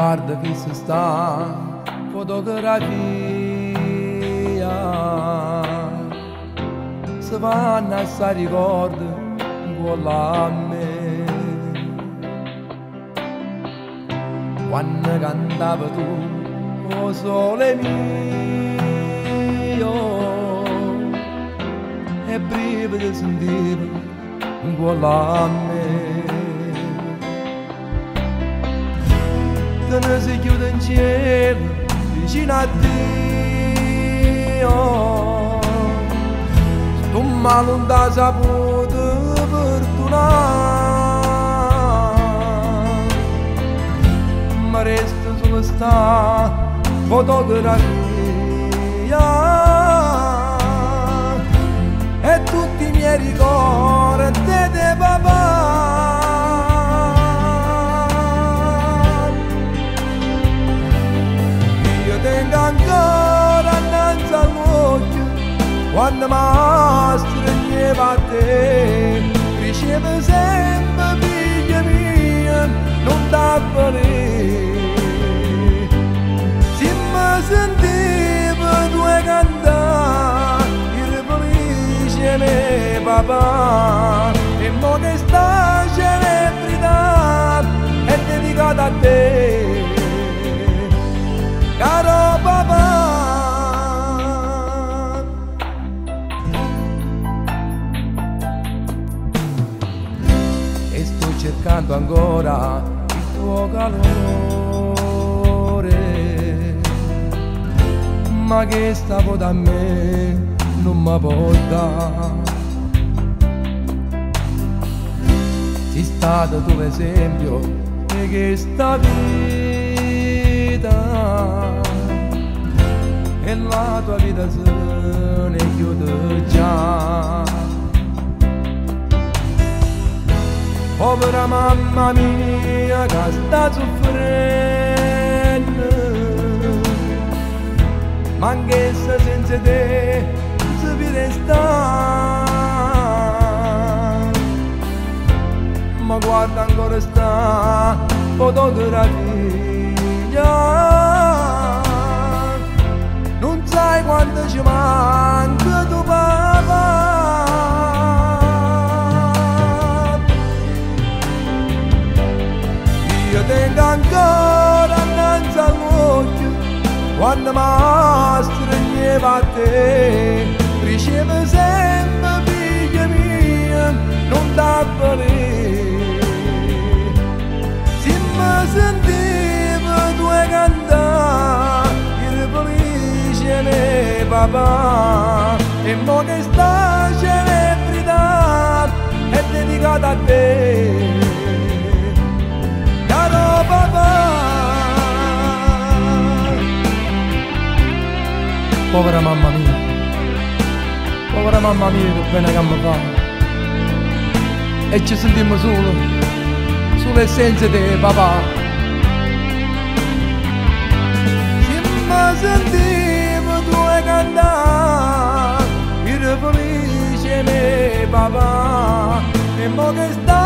Guarda si sta fotografia. Si vanno a sa ricordo con me. Quando cantava tu, o sole mio E brividi sentivo con la me Când zic eu din cer Vicina teo Tu m-a lundat zabudu vârtuna Mă rest în zulăsta Fotografia Quando maestro lleva te, riceve sempre figlia mia, non da fare. Se sentivo due cantare, il felice me papà, e mo che è dedicata a te. Cercando ancora il tuo calore. Ma che stavo da me non mi può dare sei stato tu esempio di questa vita. E la tua vita se ne chiude già povera mamma mia che sta soffrendo ma anch'essa senza te si viene sta. Ma guarda ancora sta fotografia non sai quanto ci manca እንደማስ ትረኝ ባቴ ሪሽ በዘም ቢየሚም ኖንዳበሬ ሲመዝንዲ ብትወገንዳ ይርብሪሽ የኔ ባባ emoga sta celebridad è dedicata a te povera mamma mia. Povera mamma mia che bene che mi fa e ci sentiamo solo sulle essenze di papà. Se mi sentivo due cantare il felice me papà. E mo che sta